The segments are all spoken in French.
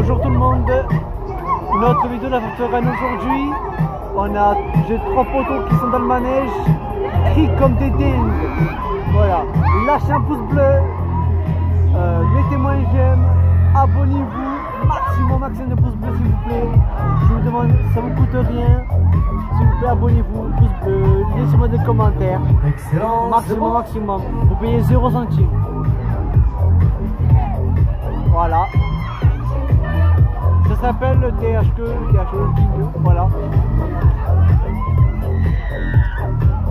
Bonjour tout le monde. Notre vidéo la Rennes aujourd'hui. On a, j'ai trois poteaux qui sont dans le manège, qui comme des dingues. Voilà. Lâchez un pouce bleu, euh, mettez-moi un j'aime, abonnez-vous, maximum, maximum de pouces bleus s'il vous plaît. Je vous demande, ça vous coûte rien. S'il vous plaît, abonnez-vous, pouce bleu, laissez-moi des commentaires. Maximum, maximum. Vous payez 0 centime. Ça s'appelle le THQ, THQ King, voilà.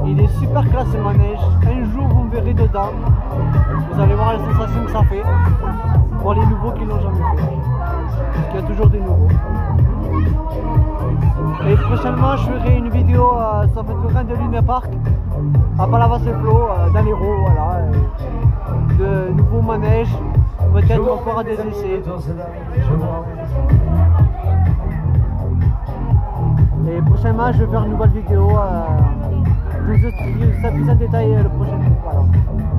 Il est super classe ce manège. Un jour vous me verrez dedans. Vous allez voir la sensation que ça fait. Pour les nouveaux qui l'ont jamais fait. Parce qu'il y a toujours des nouveaux. Et prochainement je ferai une vidéo sur le terrain de Luna Park à Palavas et Flo, euh, dans l'Hérault, voilà. euh, de nouveaux manèges. Peut-être on fera des essais. Et prochainement, je vais faire une nouvelle vidéo. Euh, je vous explique ça plus en détail euh, le prochain. Voilà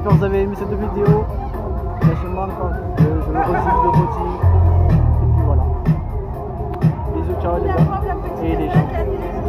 J'espère que vous avez aimé cette vidéo. Lâchez-moi encore. Je, je le redis, je le redis. Et puis voilà. Bisous, ciao. Et les gens.